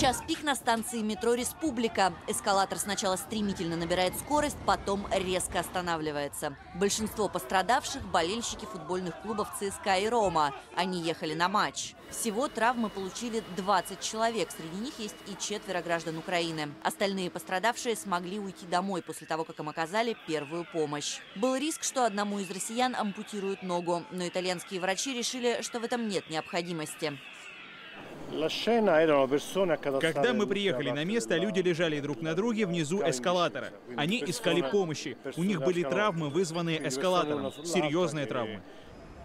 Час пик на станции метро «Республика». Эскалатор сначала стремительно набирает скорость, потом резко останавливается. Большинство пострадавших – болельщики футбольных клубов ЦСКА и «Рома». Они ехали на матч. Всего травмы получили 20 человек. Среди них есть и четверо граждан Украины. Остальные пострадавшие смогли уйти домой после того, как им оказали первую помощь. Был риск, что одному из россиян ампутируют ногу, но итальянские врачи решили, что в этом нет необходимости. Когда мы приехали на место, люди лежали друг на друге внизу эскалатора. Они искали помощи. У них были травмы, вызванные эскалатором. Серьезные травмы.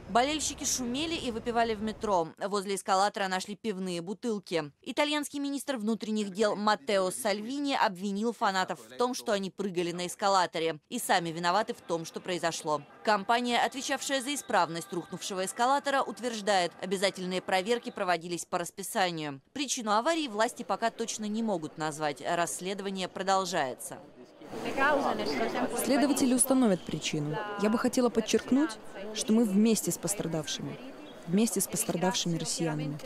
Болельщики шумели и выпивали в метро. Возле эскалатора нашли пивные бутылки. Итальянский министр внутренних дел Маттео Сальвини обвинил фанатов в том, что они прыгали на эскалаторе. И сами виноваты в том, что произошло. Компания, отвечавшая за исправность рухнувшего эскалатора, утверждает, обязательные проверки проводились по расписанию. Причину аварии власти пока точно не могут назвать. Расследование продолжается. Следователи установят причину. Я бы хотела подчеркнуть, что мы вместе с пострадавшими. Вместе с пострадавшими россиянами.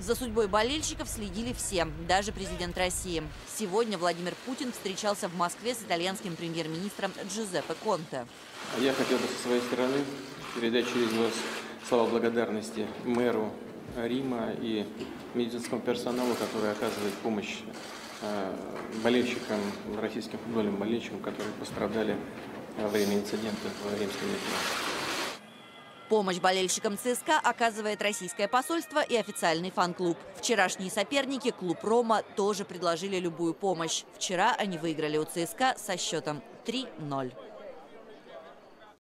За судьбой болельщиков следили все, даже президент России. Сегодня Владимир Путин встречался в Москве с итальянским премьер-министром Джузеппе Конте. Я хотел бы со своей стороны передать через вас слова благодарности мэру Рима и медицинскому персоналу, который оказывает помощь Э, болельщикам, российским футбольным болельщикам, которые пострадали во время инцидента в римском метро. Помощь болельщикам ЦСКА оказывает российское посольство и официальный фан-клуб. Вчерашние соперники, клуб «Рома», тоже предложили любую помощь. Вчера они выиграли у ЦСКА со счетом 3-0.